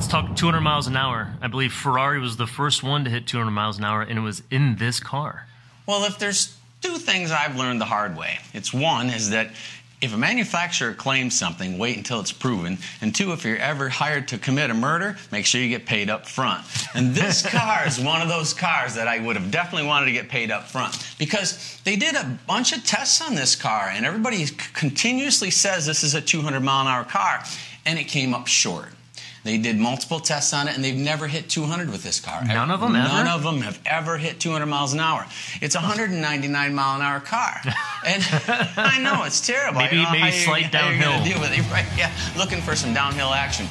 let's talk 200 miles an hour. I believe Ferrari was the first one to hit 200 miles an hour, and it was in this car. Well, if there's two things I've learned the hard way, it's one is that if a manufacturer claims something, wait until it's proven. And two, if you're ever hired to commit a murder, make sure you get paid up front. And this car is one of those cars that I would have definitely wanted to get paid up front because they did a bunch of tests on this car, and everybody continuously says this is a 200 mile an hour car, and it came up short. They did multiple tests on it, and they've never hit 200 with this car. None of them None ever? of them have ever hit 200 miles an hour. It's a 199 mile an hour car, and I know it's terrible. Maybe- maybe you- slight you're downhill. deal with it, right? Yeah, looking for some downhill action.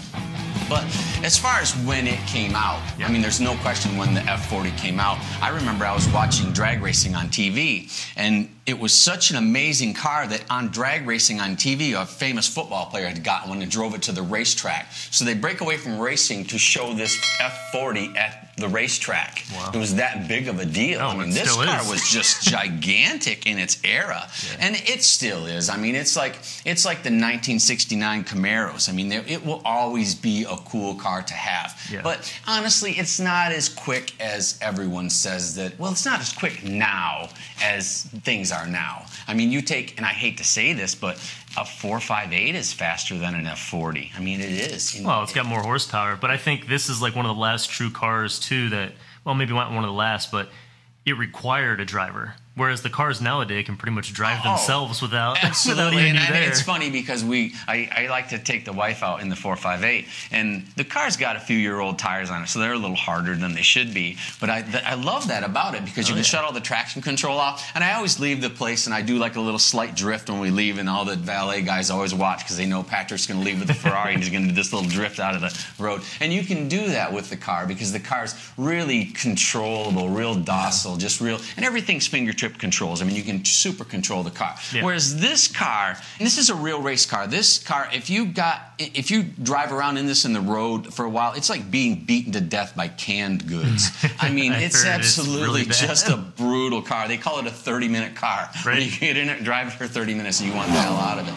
But as far as when it came out, Yeah. I mean, there's no question when the F40 came out. I remember I was watching drag racing on TV, and it was such an amazing car that on drag racing on TV, a famous football player had gotten one and drove it to the racetrack. So they break away from racing to show this F40 at the racetrack. Wow. It was that big of a deal. Oh, I mean, this car is. was just gigantic in its era, and it still is. I mean, it's like it's like the 1969 Camaros. I mean, it will always be a cool car to have. Yeah. But honestly, it's not as quick as everyone says that. Well, it's not as quick now as things are now. I mean, you take, and I hate to say this, but a 458 is faster than an F40. I mean, it is. Well, it's got more horsepower, but I think this is like one of the last true cars too that well maybe not one of the last, but it required a driver. Whereas the cars nowadays can pretty much drive Oh, themselves without without Absolutely, even and you it's funny because we I, I like to take the wife out in the 458, and the car's got a few year old tires on it, so they're a little harder than they should be. But I th- I love that about it because you Oh, can yeah. shut all the traction control off, and I always leave the place and I do like a little slight drift when we leave, and all the valet guys always watch because they know Patrick's going to leave with the Ferrari and he's going to do this little drift out of the road, and you can do that with the car because the car's really controllable, real docile, just real, and everything's fingertip controls. I mean, you can super control the car. Yeah. Whereas this car, and this is a real race car. This car, if you got, if you drive around in this in the road for a while, it's like being beaten to death by canned goods. I mean, I it's heard it's absolutely really just a brutal car. They call it a 30-minute car. Right. You get in it, and drive it for 30 minutes, and you want the hell out of it.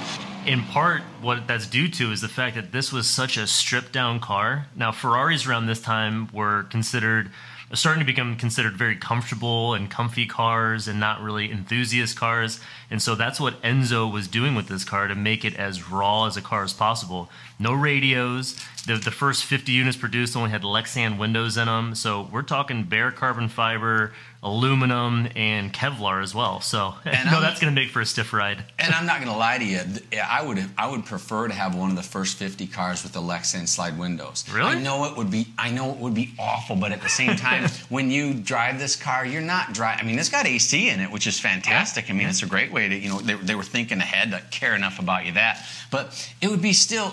in part, what that's due to is the fact that this was such a stripped down car. Now, Ferraris around this time were considered starting to become considered very comfortable and comfy cars and not really enthusiast cars. And so that's what Enzo was doing with this car to make it as raw as a car as possible. No radios. The, the first 50 units produced only had Lexan windows in them. So we're talking bare carbon fiber, aluminum, and Kevlar as well. So And no, I'm- that's going to make for a stiff ride. And I'm not going to lie to you. I would I would prefer to have one of the first 50 cars with the Lexan slide windows. Really? I know it would be I know it would be awful, but at the same time, when you drive this car, you're not driving. I mean, it's got AC in it, which is fantastic. I mean, it's a great way to you know they, they were thinking ahead to care enough about you that. But it would be still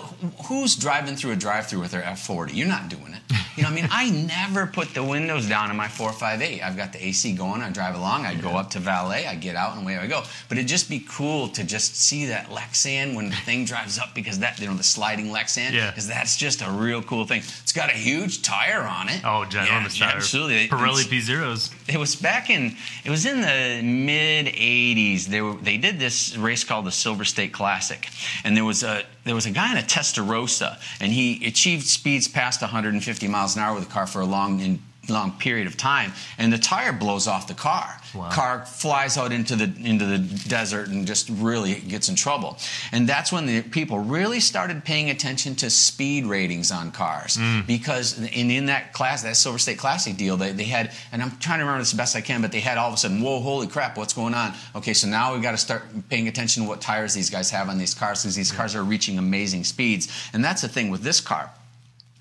who's driving through a drive-through with their F40? You're not doing it. You know, I mean, I never put the windows down in my 458. I've got the AC going. I drive along. I go up to valet. I get out and away I go. But it'd just be cool to just see that Lexan when the thing drives up because that you know the sliding Lexan. Yeah. Because that's just a real cool thing. It's got a huge tire on it. Oh, ginormous yeah, tire. Absolutely. Pirelli P Zeros. it was back in it was in the mid 80s they were they did this race called the silver state classic and there was a there was a guy in a testarossa and he achieved speeds past 150 miles an hour with the car for a long in, long period of time and the tire blows off the car. Wow. car flies out into the into the desert and just really gets in trouble. And that's when the people really started paying attention to speed ratings on cars. Mm. because in, in that class that silver state classic deal they, they had and i'm trying to remember this the best i can but they had all of a sudden whoa holy crap what's going on? Okay so now we've got to start paying attention to what tires these guys have on these cars because these cars are reaching amazing speeds. And that's the thing with this car.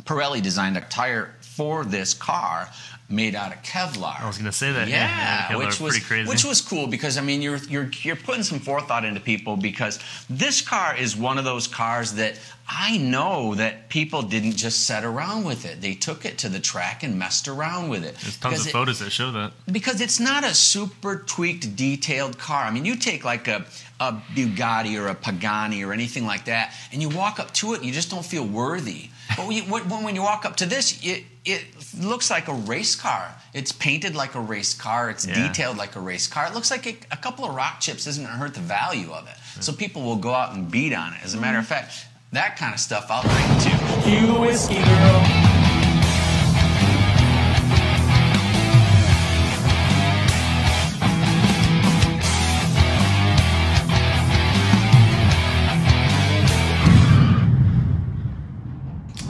Pirelli designed a tire for this car made out of kevlar I was gonna say that, yeah, yeah, Kevlar which was pretty crazy. which was cool because I mean you're you're you're putting some forethought into people because this car is one of those cars that I know that people didn't just set around with it. They took it to the track and messed around with it. There's tons of it- photos that show that. because it's not a super tweaked, detailed car. I mean, you take like a, a Bugatti or a Pagani or anything like that, and you walk up to it and you just don't feel worthy. But when you, when, when you walk up to this, it, it looks like a race car. It's painted like a race car. It's Yeah. detailed like a race car. It looks like a, a couple of rock chips isn't going to hurt the value of it. So people will go out and beat on it. As a matter of mm-hmm. fact, that kind of stuff I'll bring too. You whiskey girl.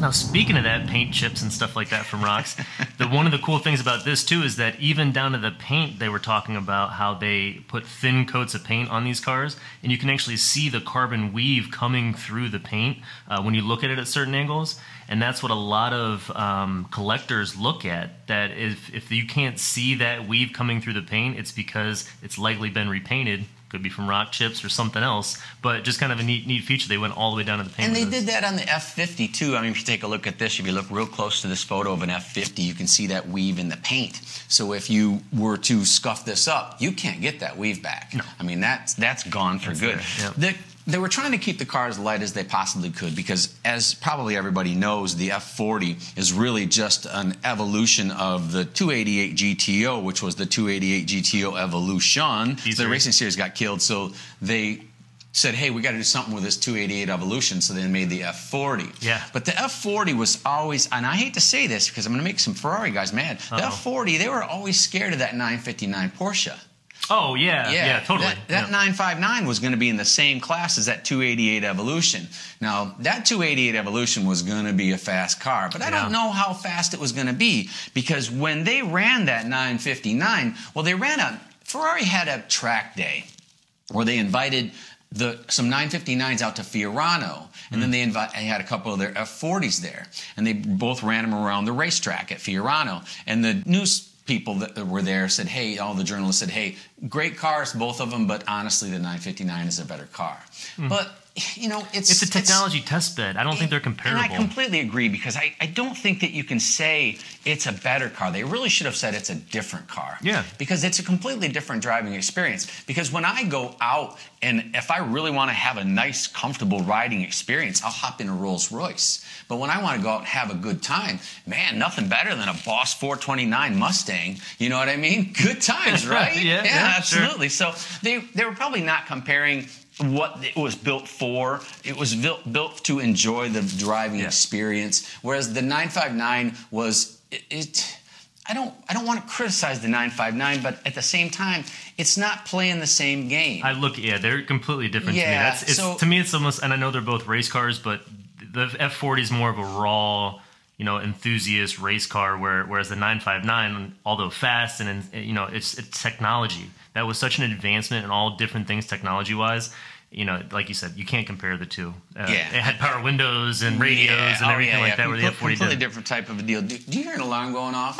Now, speaking of that, paint chips and stuff like that from rocks, the one of the cool things about this too is that even down to the paint, they were talking about how they put thin coats of paint on these cars, and you can actually see the carbon weave coming through the paint uh, when you look at it at certain angles, and that's what a lot of um, collectors look at. That if if you can't see that weave coming through the paint, it's because it's likely been repainted could be from rock chips or something else, but just kind of a neat, neat feature. They went all the way down to the paint. And they did that on the F50 too. I mean, if you take a look at this, if you look real close to this photo of an F50, you can see that weave in the paint. So if you were to scuff this up, you can't get that weave back. No. I mean, that's that's gone for That's good. there, yep. The they were trying to keep the car as light as they possibly could because, as probably everybody knows, the F40 is really just an evolution of the 288 GTO, which was the 288 GTO Evolution. The racing series got killed, so they said, "Hey, we got to do something with this 288 Evolution." So they made the F40. Yeah. But the F40 was always, and I hate to say this because I'm going to make some Ferrari guys mad. The Uh-oh. F40, they were always scared of that 959 Porsche. Oh yeah, yeah, totally. That, that yeah. 959 was going to be in the same class as that 288 Evolution. Now, that 288 Evolution was going to be a fast car, but I Yeah. don't know how fast it was going to be because when they ran that 959, well, they ran a Ferrari had a track day where they invited the some 959s out to Fiorano, and then mm. they invite, they had a couple of their F40s there, and they both ran them around the racetrack at Fiorano. And the news people that were there said, "Hey," all the journalists said, "Hey, great cars, both of them, but honestly, the 959 is a better car." Mm. But you know, it's It's a technology test bed. I don't think they're comparable. and I completely agree because I, I don't think that you can say it's a better car. They really should have said it's a different car. Yeah. Because it's a completely different driving experience. Because when I go out and if I really want to have a nice, comfortable riding experience, I'll hop in a Rolls Royce. But when I want to go out and have a good time, man, nothing better than a Boss 429 Mustang. You know what I mean? Good times, right? Yeah, yeah, sure. absolutely. So they, they were probably not comparing what it was built for. It was built, built to enjoy the driving Yeah. experience. Whereas the 959 was it, it I don't I don't want to criticize the 959, but at the same time, it's not playing the same game. I look, yeah, they're completely different to me. Yeah, That's it's, so- to me, it's almost, and I know they're both race cars, but the F40 is more of a raw, you know, enthusiast race car, where whereas the 959, although fast and you know, it's it's technology. That was such an advancement in all different things technology wise. You know, like you said, you can't compare the two. Uh, Yeah. it had power windows and radios Yeah, and oh, everything yeah, like yeah. that. Where the Compl- F40 completely did. different type of a deal. Do, do you hear an alarm going off?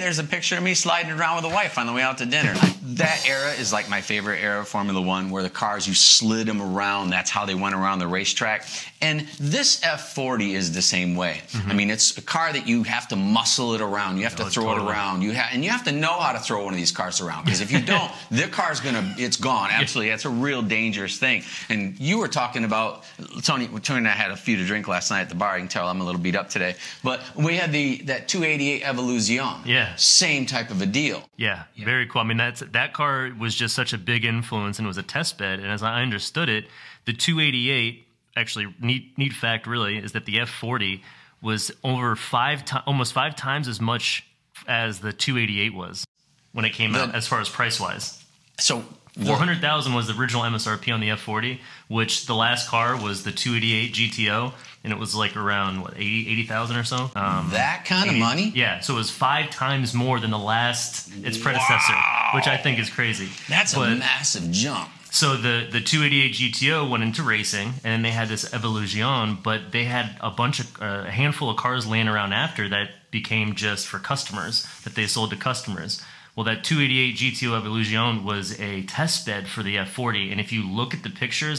There's a picture of me sliding around with a wife on the way out to dinner. That era is like my favorite era of Formula One, where the cars, you slid them around. That's how they went around the racetrack. And this F40 is the same way. Mm-hmm. I mean, it's a car that you have to muscle it around. You have to Oh, throw totally. it around. You ha- and you have to know how to throw one of these cars around. Because if you don't, the car's gonna, it's gone. Absolutely. That's a real dangerous thing. And you were talking about, Tony, Tony and I had a few to drink last night at the bar. You can tell I'm a little beat up today. But we had the that 288 Evolution. Yeah. Same type of a deal. Yeah, very cool. I mean, that's that car was just such a big influence and was a test bed. And as I understood it, the 288 actually neat neat fact really is that the F40 was over five almost five times as much as the 288 was when it came out as far as price wise. So Four hundred thousand was the original MSRP on the F40, which the last car was the 288 GTO, and it was like around what 80 80,000 or so. Um, that kind of money? yeah, so it was five times more than the last its predecessor, which I think is crazy. That's But- a massive jump. so the the 288 GTO went into racing, and they had this Evolution, but they had a bunch of uh, a handful of cars laying around after that became just for customers that they sold to customers. Well, that 288 GTO Evolution was a test bed for the F40, and if you look at the pictures,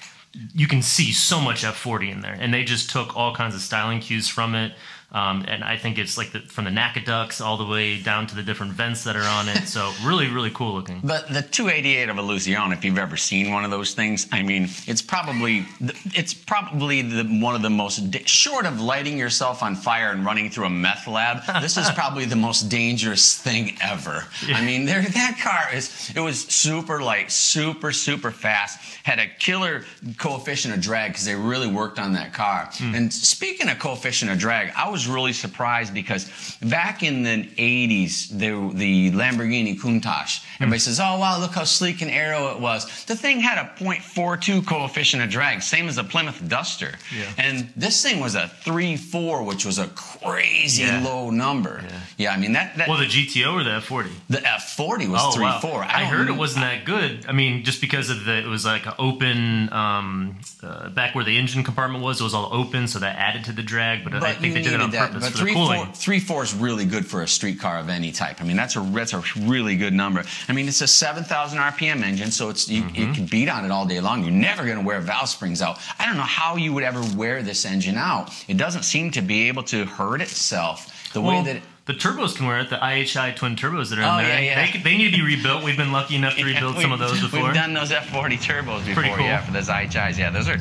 you can see so much F40 in there, and they just took all kinds of styling cues from it. Um, and I think it's like the, from the NACA ducts all the way down to the different vents that are on it. So really, really cool looking. But the 288 Evolution, if you've ever seen one of those things, I mean, it's probably it's probably the, one of the most short of lighting yourself on fire and running through a meth lab. This is probably the most dangerous thing ever. Yeah. I mean, there that car is it was super light, super super fast, had a killer coefficient of drag because they really worked on that car. Mm. And speaking of coefficient of drag, I was was really surprised because back in the 80s, the, the Lamborghini Countach, everybody says, oh, wow, look how sleek and aero it was. The thing had a 0.42 coefficient of drag, same as a Plymouth Duster. Yeah. And this thing was a 3.4, which was a crazy yeah. low number. Yeah. yeah, I mean, that, that, Well, the GTO or the F40? The F40 was oh, 3.4. Wow. I, I heard it wasn't that good. I mean, just because of the, it was like an open, um, uh, back where the engine compartment was, it was all open, so that added to the drag. But, but I think they did it on that, purpose but three four, three four is really good for a street car of any type. I mean, that's a that's a really good number. I mean, it's a 7,000 RPM engine, so it's you, mm-hmm. you can beat on it all day long. You're never going to wear valve springs out. I don't know how you would ever wear this engine out. It doesn't seem to be able to hurt itself the well, way that. It, the turbos can wear it. The IHI twin turbos that are in oh, there, yeah, yeah. They, they, need to be rebuilt. We've been lucky enough to yeah, rebuild some of those before. We've done those F40 turbos before, cool. yeah, for those IHIs. Yeah, those are.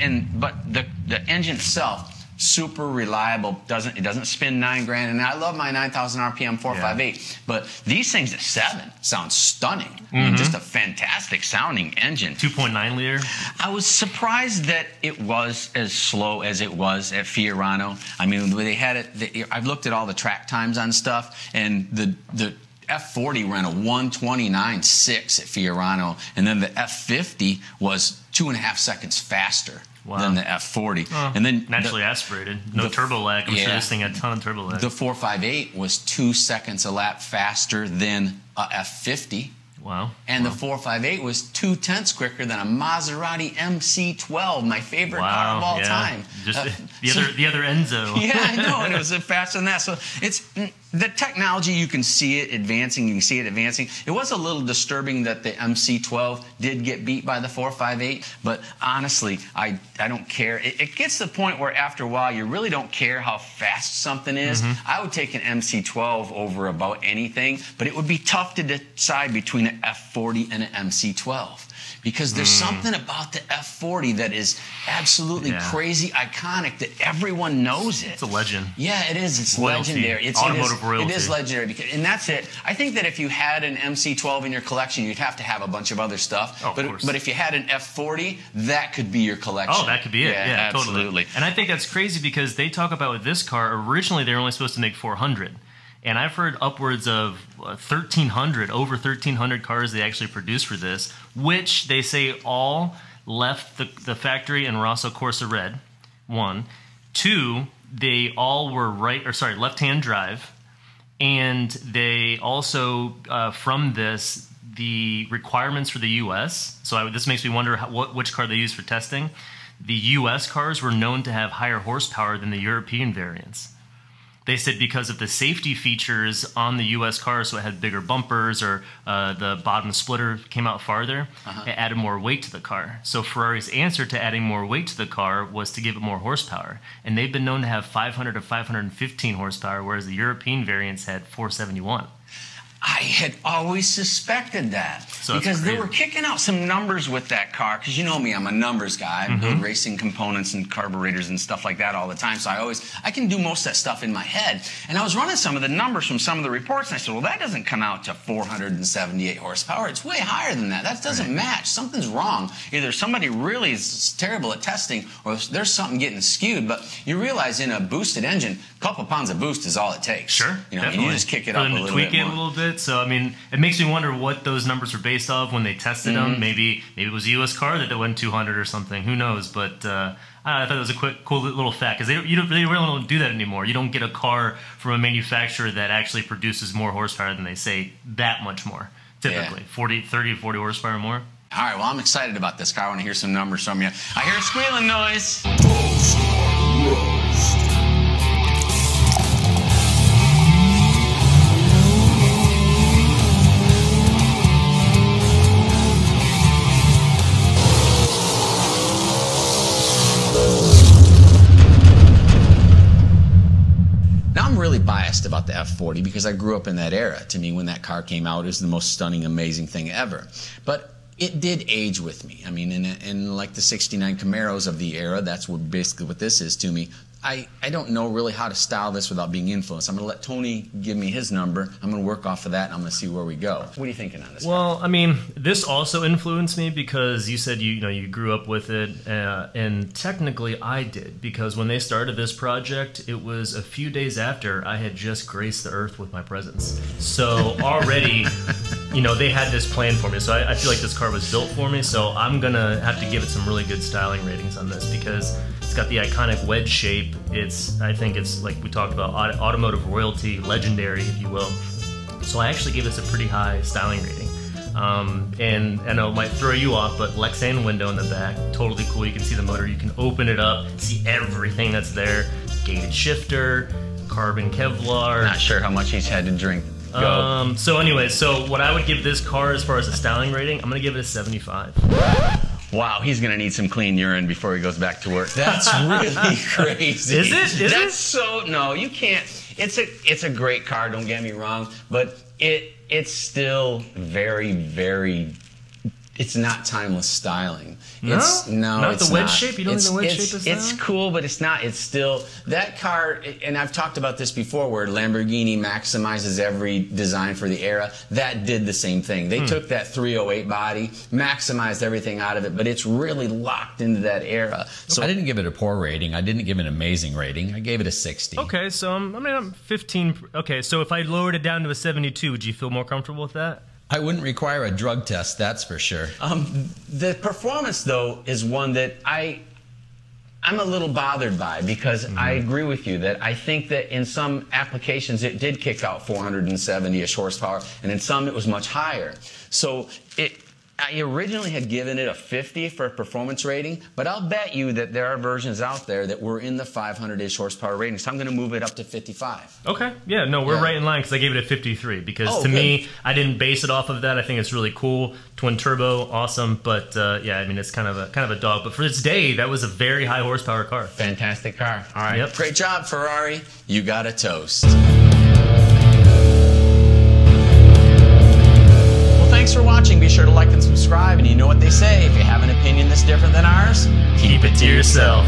And but the the engine itself super reliable. Doesn't it doesn't spin nine grand? And I love my 9,000 RPM 458. Yeah. But these things at seven sound stunning. Mm-hmm. I mean, mm-hmm. just a fantastic sounding engine. 2.9 liter. I was surprised that it was as slow as it was at Fiorano. I mean, they had it. They, I've looked at all the track times on stuff, and the the F40 ran a 129.6 at Fiorano, and then the F50 was two and a half seconds faster wow. than the F40. Oh, and then naturally the, aspirated, no the, turbo lag. I'm yeah, sure this thing had a ton of turbo lag. The 458 was two seconds a lap faster than a F50. Wow. And wow. the 458 was two tenths quicker than a Maserati MC12, my favorite wow. car of all yeah. time. Just uh, the, so, other the other Enzo. yeah, I know, and it was faster than that. So it's the technology, you can see it advancing, you can see it advancing. It was a little disturbing that the MC12 did get beat by the 458, but honestly, I, I don't care. It, it gets to the point where after a while, you really don't care how fast something is. Mm-hmm. I would take an MC12 over about anything, but it would be tough to decide between an F40 and an MC12 because there's mm. something about the F40 that is absolutely yeah. crazy iconic that everyone knows it. It's a legend. Yeah, it is. It's royalty. legendary. It's automotive it is, royalty. It is legendary, because, and that's it. I think that if you had an MC12 in your collection, you'd have to have a bunch of other stuff. Oh, but, of course. but if you had an F40, that could be your collection. Oh, that could be it. Yeah, yeah absolutely. Totally. And I think that's crazy because they talk about with this car. Originally, they were only supposed to make 400 and I've heard upwards of 1,300, uh, over 1,300 cars they actually produced for this, which they say all left the, the factory in Rosso Corsa Red. One, two, they all were right or sorry left-hand drive, and they also uh, from this the requirements for the U.S. So I, this makes me wonder how, what which car they used for testing. The U.S. cars were known to have higher horsepower than the European variants they said because of the safety features on the U.S. car, so it had bigger bumpers or uh, the bottom splitter came out farther, uh-huh. it added more weight to the car. So Ferrari's answer to adding more weight to the car was to give it more horsepower, and they've been known to have 500 to 515 horsepower, whereas the European variants had 471. I had always suspected that so because they were kicking out some numbers with that car. Because you know me, I'm a numbers guy. I mm-hmm. build racing components and carburetors and stuff like that all the time. So I always I can do most of that stuff in my head. And I was running some of the numbers from some of the reports, and I said, well, that doesn't come out to 478 horsepower. It's way higher than that. That doesn't right. match. Something's wrong. Either somebody really is terrible at testing, or there's something getting skewed. But you realize in a boosted engine, a couple pounds of boost is all it takes. Sure, you know, you just kick it up a little tweak bit it more. a little bit it. So I mean, it makes me wonder what those numbers were based off when they tested mm-hmm. them. Maybe maybe it was a U.S. car that went 200 or something. Who knows? But uh, I thought it was a quick, cool little fact because they you don't, they really don't do that anymore. You don't get a car from a manufacturer that actually produces more horsepower than they say that much more. Typically, yeah. 40, 30, 40 horsepower more. All right, well, I'm excited about this car. I want to hear some numbers from you. I hear a squealing noise. Biased about the F40 because I grew up in that era. To me, when that car came out, it was the most stunning, amazing thing ever. But it did age with me. I mean, in, in like the 69 Camaros of the era, that's what basically what this is to me. I, I don't know really how to style this without being influenced. I'm going to let Tony give me his number. I'm going to work off of that, and I'm going to see where we go. What are you thinking on this? Well, I mean, this also influenced me because you said you you know you grew up with it, uh, and technically I did because when they started this project, it was a few days after I had just graced the earth with my presence. So already, you know, they had this plan for me. So I, I feel like this car was built for me. So I'm gonna have to give it some really good styling ratings on this because got the iconic wedge shape. It's I think it's like we talked about aut- automotive royalty, legendary, if you will. So I actually gave this a pretty high styling rating. Um, and I know it might throw you off, but Lexan window in the back, totally cool. You can see the motor. You can open it up, see everything that's there. Gated shifter, carbon Kevlar. Not sure how much he's had to drink. Go. Um, so anyway, so what I would give this car as far as a styling rating, I'm gonna give it a 75. Wow, he's going to need some clean urine before he goes back to work. That's really crazy. Is it? Is That's it? so no, you can't. It's a it's a great car. Don't get me wrong, but it it's still very very. It's not timeless styling. No? It's, no, Not it's the wedge not. shape? You don't it's, think the wedge shape is It's styling? cool, but it's not. It's still that car. And I've talked about this before, where Lamborghini maximizes every design for the era. That did the same thing. Hmm. They took that 308 body, maximized everything out of it, but it's really locked into that era. So I didn't give it a poor rating. I didn't give it an amazing rating. I gave it a 60. Okay, so I'm, I mean I'm 15. Okay, so if I lowered it down to a 72, would you feel more comfortable with that? I wouldn't require a drug test, that's for sure. Um, the performance, though, is one that I. I'm a little bothered by because I agree with you that I think that in some applications it did kick out 470ish horsepower, and in some it was much higher. So it, I originally had given it a 50 for a performance rating, but I'll bet you that there are versions out there that were in the 500ish horsepower rating. So I'm going to move it up to 55. Okay, yeah, no, we're Yeah. right in line because I gave it a 53 because Oh, to good. me, I didn't base it off of that. I think it's really cool, twin turbo, awesome, but uh, yeah, I mean it's kind of a kind of a dog. But for its day, that was a very high horsepower car. Fantastic car. All right. Yep. Great job, Ferrari. You got a toast. Thanks for watching. Be sure to like and subscribe. And you know what they say if you have an opinion that's different than ours, Keep it to yourself.